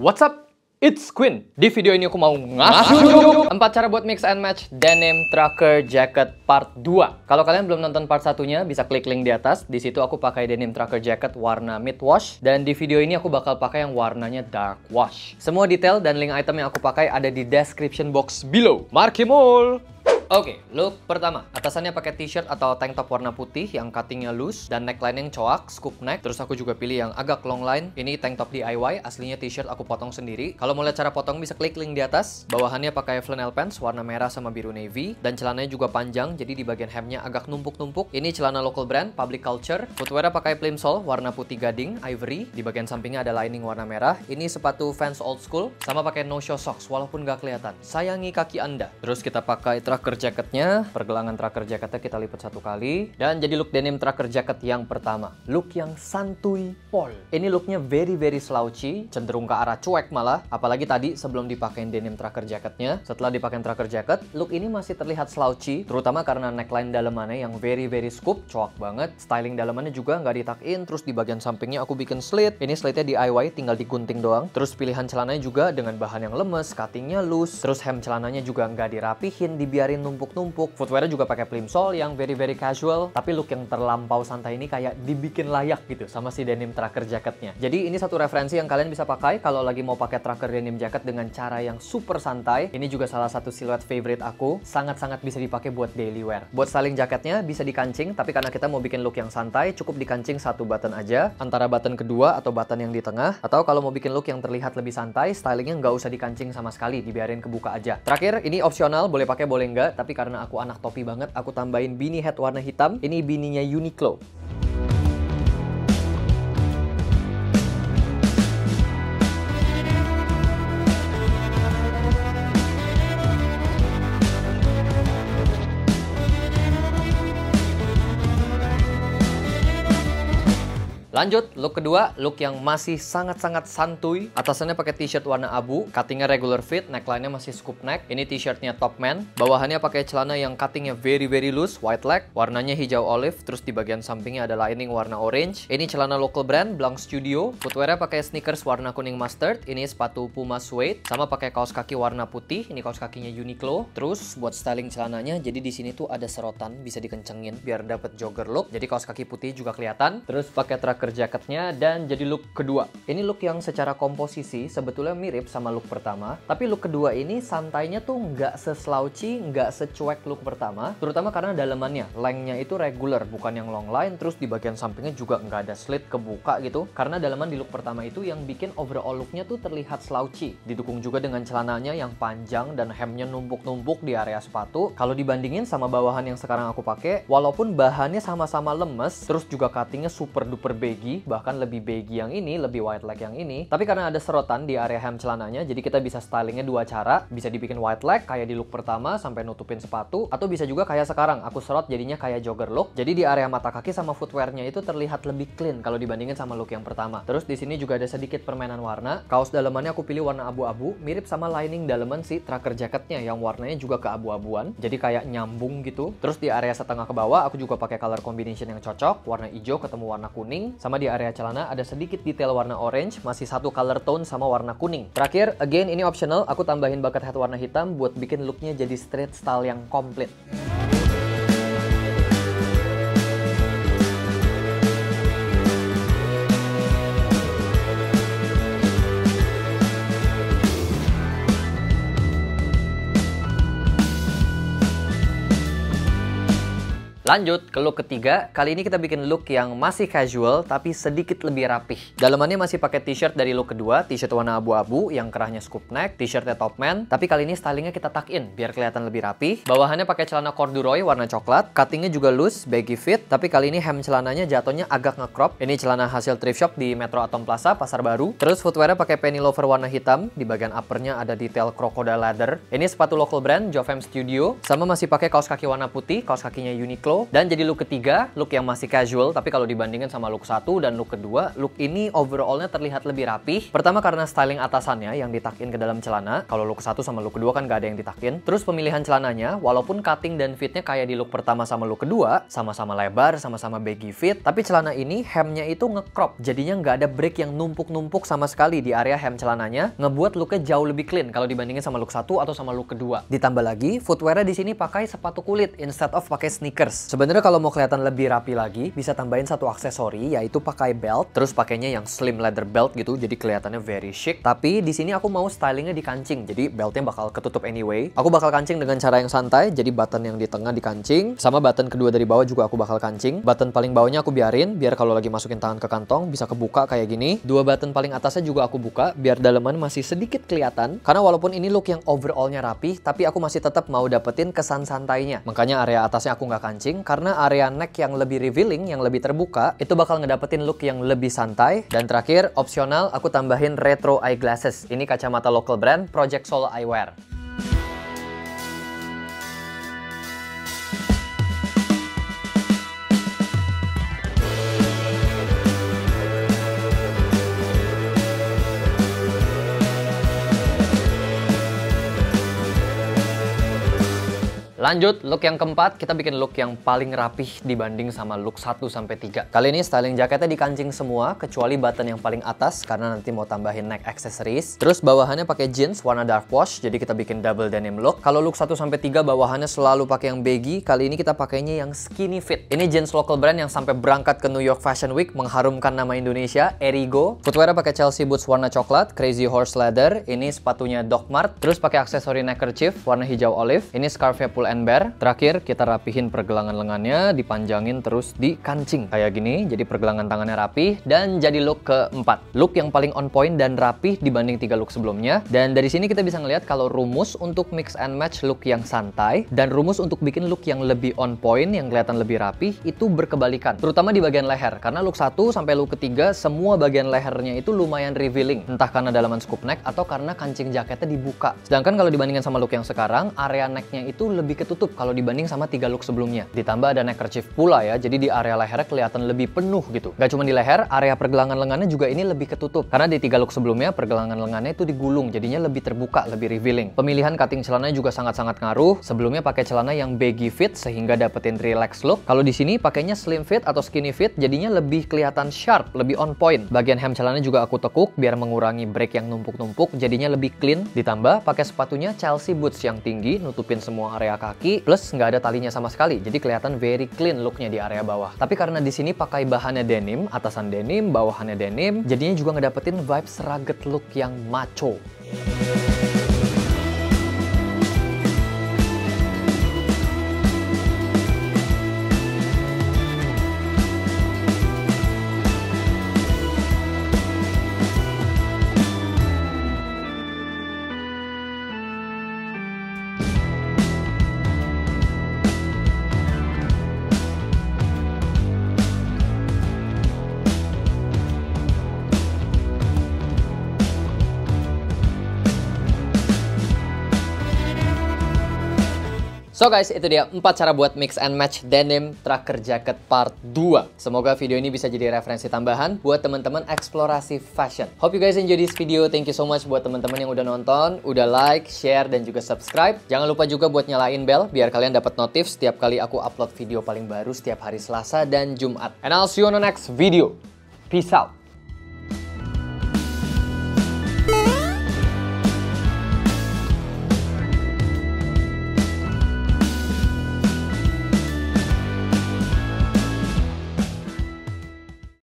What's up? It's Quinn. Di video ini aku mau ngasih 4 cara buat mix and match denim trucker jacket part 2. Kalau kalian belum nonton part satunya, bisa klik link di atas. Di situ aku pakai denim trucker jacket warna mid wash dan di video ini aku bakal pakai yang warnanya dark wash. Semua detail dan link item yang aku pakai ada di description box below. Markimol. Oke, look pertama. Atasannya pakai t-shirt atau tank top warna putih yang cuttingnya loose dan neckline yang coak, scoop neck. Terus aku juga pilih yang agak long line. Ini tank top DIY, aslinya t-shirt aku potong sendiri. Kalau mau lihat cara potong bisa klik link di atas. Bawahannya pakai flannel pants warna merah sama biru navy dan celananya juga panjang jadi di bagian hemnya agak numpuk-numpuk. Ini celana local brand, Public Culture. Footwearnya pakai plimsoll warna putih gading, ivory. Di bagian sampingnya ada lining warna merah. Ini sepatu Vans old school sama pakai no show socks walaupun gak kelihatan. Sayangi kaki Anda. Terus kita pakai tracker jacketnya, pergelangan tracker jacketnya kita lipat satu kali. Dan jadi look denim tracker jacket yang pertama. Look yang santuy pol. Ini looknya very very slouchy, cenderung ke arah cuek malah. Apalagi tadi sebelum dipakein denim tracker jacketnya. Setelah dipakein tracker jacket, look ini masih terlihat slouchy. Terutama karena neckline dalamannya yang very very scoop, coak banget. Styling dalamannya juga nggak ditakin, terus di bagian sampingnya aku bikin slit. Ini slitnya DIY, tinggal digunting doang. Terus pilihan celananya juga dengan bahan yang lemes, cuttingnya loose. Terus hem celananya juga nggak dirapihin, dibiarin numpuk-numpuk. Footwearnya juga pakai plimsoll yang very very casual, tapi look yang terlampau santai ini kayak dibikin layak gitu sama si denim tracker jacketnya. Jadi ini satu referensi yang kalian bisa pakai kalau lagi mau pakai tracker denim jacket dengan cara yang super santai. Ini juga salah satu siluet favorite aku, sangat-sangat bisa dipakai buat daily wear. Buat styling jaketnya bisa dikancing, tapi karena kita mau bikin look yang santai, cukup dikancing satu button aja, antara button kedua atau button yang di tengah. Atau kalau mau bikin look yang terlihat lebih santai, stylingnya nggak usah dikancing sama sekali, dibiarin kebuka aja. Terakhir, ini opsional, boleh pakai boleh nggak, tapi karena aku anak topi banget, aku tambahin beanie hat warna hitam. Ini bininya Uniqlo. Lanjut, look kedua, look yang masih sangat-sangat santuy. Atasannya pakai t-shirt warna abu, cuttingnya regular fit, neckline-nya masih scoop neck. Ini t-shirtnya top man. Bawahannya pakai celana yang cuttingnya very very loose, white leg. Warnanya hijau olive, terus di bagian sampingnya ada lining warna orange. Ini celana local brand, Blanc Studio. Footwearnya pakai sneakers warna kuning mustard. Ini sepatu Puma suede, sama pakai kaos kaki warna putih. Ini kaos kakinya Uniqlo. Terus buat styling celananya, jadi di sini tuh ada serotan, bisa dikencengin biar dapet jogger look. Jadi kaos kaki putih juga kelihatan. Terus pakai tracker jacketnya dan jadi look kedua. Ini look yang secara komposisi sebetulnya mirip sama look pertama, tapi look kedua ini santainya tuh nggak seslouchy, nggak secuek look pertama, terutama karena dalamannya, lengthnya itu regular, bukan yang long line, terus di bagian sampingnya juga nggak ada slit kebuka gitu, karena dalaman di look pertama itu yang bikin overall looknya tuh terlihat slouchy, didukung juga dengan celananya yang panjang dan hemnya numpuk-numpuk di area sepatu. Kalau dibandingin sama bawahan yang sekarang aku pakai, walaupun bahannya sama-sama lemes, terus juga cuttingnya super duper baggy, bahkan lebih baggy yang ini, lebih wide leg yang ini. Tapi karena ada serotan di area hem celananya, jadi kita bisa stylingnya dua cara. Bisa dibikin wide leg kayak di look pertama sampai nutupin sepatu, atau bisa juga kayak sekarang, aku serot jadinya kayak jogger look. Jadi di area mata kaki sama footwearnya itu terlihat lebih clean kalau dibandingin sama look yang pertama. Terus di sini juga ada sedikit permainan warna. Kaos dalamannya aku pilih warna abu-abu, mirip sama lining dalaman si tracker jacketnya yang warnanya juga keabu-abuan. Jadi kayak nyambung gitu. Terus di area setengah ke bawah aku juga pakai color combination yang cocok, warna hijau ketemu warna kuning, sama di area celana ada sedikit detail warna orange, masih satu color tone sama warna kuning. Terakhir, again ini optional, aku tambahin bucket hat warna hitam buat bikin looknya jadi street style yang komplit. Lanjut ke look ketiga, kali ini kita bikin look yang masih casual tapi sedikit lebih rapih. Dalamannya masih pakai t-shirt dari look kedua, t-shirt warna abu-abu yang kerahnya scoop neck, t-shirtnya top man, tapi kali ini stylingnya kita tuck in biar kelihatan lebih rapih. Bawahannya pakai celana corduroy warna coklat, cuttingnya juga loose, baggy fit, tapi kali ini hem celananya jatuhnya agak nge-crop. Ini celana hasil thrift shop di Metro Atom Plaza, Pasar Baru. Terus footwearnya pakai penny loafer warna hitam, di bagian uppernya ada detail crocodile leather. Ini sepatu local brand, Jovem Studio, sama masih pakai kaos kaki warna putih, kaos kakinya Uniqlo, Dan jadi look ketiga, look yang masih casual, tapi kalau dibandingin sama look satu dan look kedua, look ini overallnya terlihat lebih rapih. Pertama karena styling atasannya yang ditakin ke dalam celana. Kalau look satu sama look kedua kan gak ada yang ditakin. Terus pemilihan celananya, walaupun cutting dan fitnya kayak di look pertama sama look kedua, sama-sama lebar, sama-sama baggy fit, tapi celana ini hemnya itu ngecrop, jadinya nggak ada break yang numpuk-numpuk sama sekali di area hem celananya, ngebuat looknya jauh lebih clean kalau dibandingin sama look satu atau sama look kedua. Ditambah lagi, footwearnya di sini pakai sepatu kulit instead of pakai sneakers. Sebenarnya kalau mau kelihatan lebih rapi lagi, bisa tambahin satu aksesori yaitu pakai belt, terus pakainya yang slim leather belt gitu, jadi kelihatannya very chic. Tapi di sini aku mau stylingnya di kancing, jadi beltnya bakal ketutup anyway. Aku bakal kancing dengan cara yang santai, jadi button yang di tengah dikancing, sama button kedua dari bawah juga aku bakal kancing. Button paling bawahnya aku biarin, biar kalau lagi masukin tangan ke kantong bisa kebuka kayak gini. Dua button paling atasnya juga aku buka, biar daleman masih sedikit kelihatan. Karena walaupun ini look yang overallnya rapi, tapi aku masih tetap mau dapetin kesan santainya. Makanya area atasnya aku nggak kancing, karena area neck yang lebih revealing, yang lebih terbuka, itu bakal ngedapetin look yang lebih santai. Dan terakhir, opsional aku tambahin retro eyeglasses. Ini kacamata local brand, Project Solo Eyewear. Lanjut, look yang keempat, kita bikin look yang paling rapih dibanding sama look 1 sampai 3. Kali ini styling jaketnya dikancing semua, kecuali button yang paling atas, karena nanti mau tambahin neck accessories. Terus bawahannya pakai jeans warna dark wash, jadi kita bikin double denim look. Kalau look 1 sampai 3 bawahannya selalu pakai yang baggy, kali ini kita pakainya yang skinny fit. Ini jeans local brand yang sampai berangkat ke New York Fashion Week, mengharumkan nama Indonesia, Erigo. Footwearnya pakai Chelsea boots warna coklat, Crazy Horse leather, ini sepatunya Doc Mart. Terus pakai aksesori neckerchief warna hijau olive, ini scarfnya pull and bear. Terakhir kita rapihin pergelangan lengannya, dipanjangin terus dikancing kayak gini. Jadi pergelangan tangannya rapi dan jadi look keempat. Look yang paling on point dan rapih dibanding tiga look sebelumnya. Dan dari sini kita bisa ngelihat kalau rumus untuk mix and match look yang santai dan rumus untuk bikin look yang lebih on point, yang kelihatan lebih rapih itu berkebalikan. Terutama di bagian leher karena look 1 sampai look ketiga semua bagian lehernya itu lumayan revealing. Entah karena dalaman scoop neck atau karena kancing jaketnya dibuka. Sedangkan kalau dibandingkan sama look yang sekarang, area necknya itu lebih ketutup kalau dibanding sama tiga look sebelumnya. Ditambah ada neckerchief pula ya, jadi di area lehernya kelihatan lebih penuh gitu. Gak cuma di leher, area pergelangan lengannya juga ini lebih ketutup. Karena di tiga look sebelumnya, pergelangan lengannya itu digulung, jadinya lebih terbuka, lebih revealing. Pemilihan cutting celananya juga sangat-sangat ngaruh. Sebelumnya pakai celana yang baggy fit sehingga dapetin relax look. Kalau di sini pakainya slim fit atau skinny fit, jadinya lebih kelihatan sharp, lebih on point. Bagian hem celana juga aku tekuk biar mengurangi break yang numpuk-numpuk, jadinya lebih clean. Ditambah pakai sepatunya Chelsea boots yang tinggi, nutupin semua area kaki, plus nggak ada talinya sama sekali, jadi kelihatan very clean looknya di area bawah. Tapi karena di sini pakai bahannya denim, atasan denim, bawahannya denim, jadinya juga ngedapetin vibes rugged look yang macho. So guys, itu dia 4 cara buat mix and match denim tracker jacket part 2. Semoga video ini bisa jadi referensi tambahan buat teman-teman eksplorasi fashion. Hope you guys enjoy this video. Thank you so much buat teman-teman yang udah nonton, udah like, share, dan juga subscribe. Jangan lupa juga buat nyalain bell biar kalian dapat notif setiap kali aku upload video paling baru setiap hari Selasa dan Jumat. And I'll see you on the next video. Peace out.